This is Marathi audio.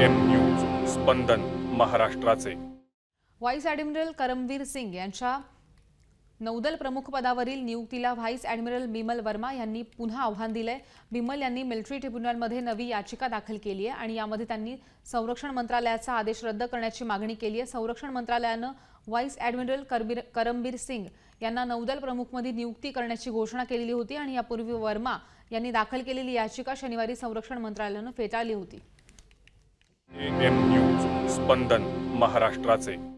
एम न्यूज स्पंदन महाराष्ट्राचे. व्हाईस ॲडमिरल करमवीर सिंग यांच्या नौदल प्रमुख पदावरील नियुक्तीला व्हाईस ॲडमिरल बिमल वर्मा यांनी पुन्हा आव्हान दिलंय. बिमल यांनी मिलिटरी ट्रिब्युनलमध्ये नवी याचिका दाखल केली आहे आणि यामध्ये त्यांनी संरक्षण मंत्रालयाचा आदेश रद्द करण्याची मागणी केली आहे. संरक्षण मंत्रालयानं व्हाईस ॲडमिरल करबीर करमबीर सिंग यांना नौदल प्रमुखमध्ये नियुक्ती करण्याची घोषणा केलेली होती आणि यापूर्वी वर्मा यांनी दाखल केलेली याचिका शनिवारी संरक्षण मंत्रालयानं फेटाळली होती. एम न्यूज स्पंदन महाराष्ट्राचे.